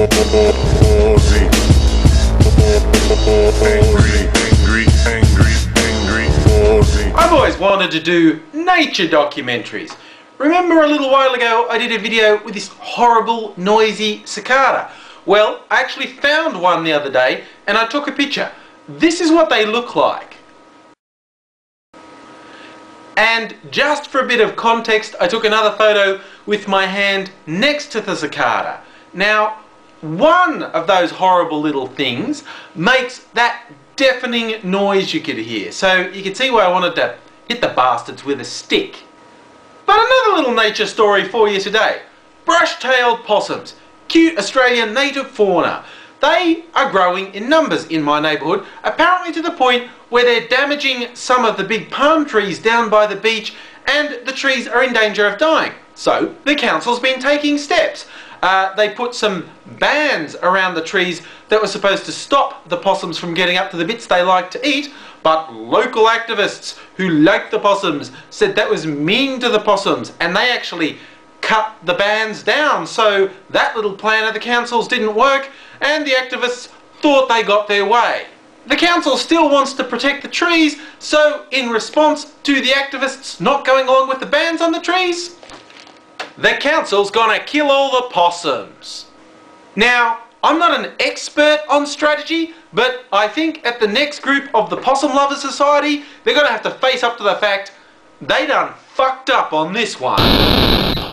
I've always wanted to do nature documentaries. Remember a little while ago I did a video with this horrible noisy cicada? Well, I actually found one the other day and I took a picture. This is what they look like. And just for a bit of context, I took another photo with my hand next to the cicada. Now, one of those horrible little things makes that deafening noise you could hear. So you can see why I wanted to hit the bastards with a stick. But another little nature story for you today. Brush-tailed possums, cute Australian native fauna. They are growing in numbers in my neighbourhood, apparently to the point where they're damaging some of the big palm trees down by the beach and the trees are in danger of dying. So the council's been taking steps. Uh, they put some bands around the trees that were supposed to stop the possums from getting up to the bits they like to eat, but local activists who like the possums said that was mean to the possums and they actually cut the bands down. So that little plan of the council's didn't work and the activists thought they got their way. The council still wants to protect the trees, so in response to the activists not going along with the bans on the trees, the council's gonna kill all the possums. Now, I'm not an expert on strategy, but I think at the next group of the Possum Lovers Society, they're gonna have to face up to the fact they done fucked up on this one.